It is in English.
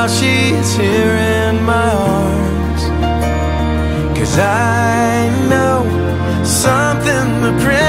Now she's here in my arms. Cause I know something the prince.